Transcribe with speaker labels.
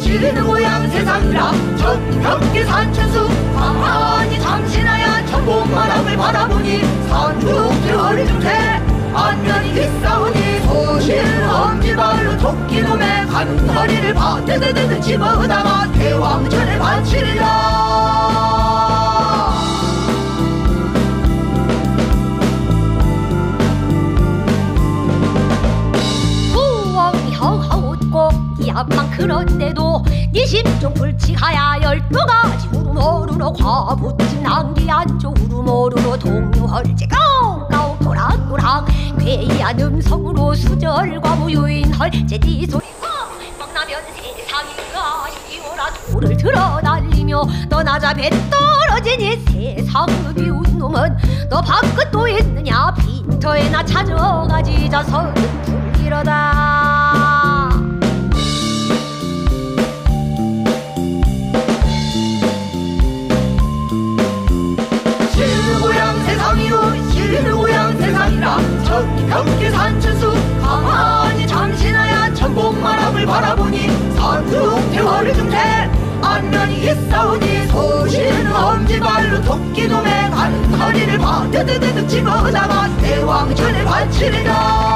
Speaker 1: 지르는 모양 세상이라. 전경계 산천수 토끼놈의 간허리를 바드드드드 집어다가 대왕전에 바치리라
Speaker 2: 앞만 그런데도 네 심중 불치하야 열두 가지 우르모르로 과부 괴이한 음성으로 수절과 무유인헐 제디 소리 뻥나면 세상인가 시오라 돌을 들어 날리며 떠나자 배 떨어지니 세상 비운 놈은 너 밖은 또 있느냐 빈터에 나 찾아가지 자서
Speaker 1: 가만히 잠시나야 천봉만함을 바라보니 산중 대화를 중태. 안면이 있사오니 소시는 엄지발로 토끼놈의 간허리를 바드드드득 집어다가 대왕전에 바치리라